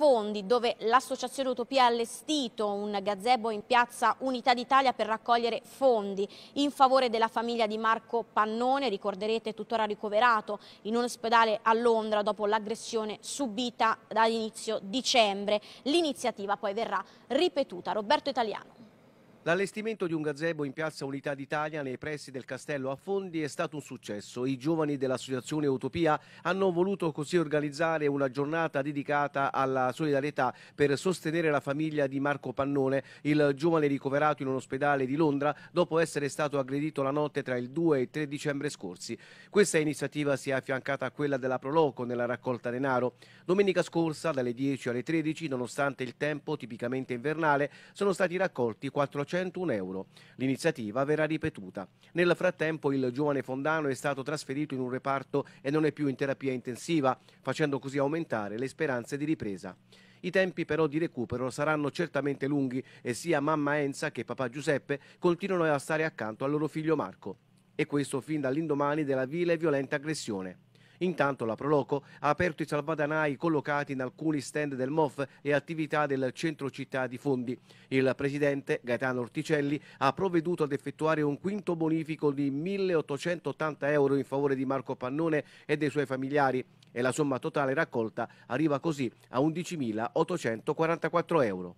Fondi, dove l'associazione Utopia ha allestito un gazebo in piazza Unità d'Italia per raccogliere fondi in favore della famiglia di Marco Pannone, ricorderete tuttora ricoverato in un ospedale a Londra dopo l'aggressione subita da inizio dicembre. L'iniziativa poi verrà ripetuta. Roberto Italiano. L'allestimento di un gazebo in piazza Unità d'Italia nei pressi del castello a Fondi è stato un successo. I giovani dell'associazione Utopia hanno voluto così organizzare una giornata dedicata alla solidarietà per sostenere la famiglia di Marco Pannone, il giovane ricoverato in un ospedale di Londra dopo essere stato aggredito la notte tra il 2 e il 3 dicembre scorsi. Questa iniziativa si è affiancata a quella della Proloco nella raccolta denaro. Domenica scorsa dalle 10 alle 13, nonostante il tempo tipicamente invernale, sono stati raccolti 400 101 euro. L'iniziativa verrà ripetuta. Nel frattempo il giovane Fondano è stato trasferito in un reparto e non è più in terapia intensiva, facendo così aumentare le speranze di ripresa. I tempi però di recupero saranno certamente lunghi e sia mamma Enza che papà Giuseppe continuano a stare accanto al loro figlio Marco. E questo fin dall'indomani della vile e violenta aggressione. Intanto la Proloco ha aperto i salvadanai collocati in alcuni stand del MOF e attività del centro città di Fondi. Il presidente Gaetano Orticelli ha provveduto ad effettuare un quinto bonifico di 1.880 euro in favore di Marco Pannone e dei suoi familiari e la somma totale raccolta arriva così a 11.844 euro.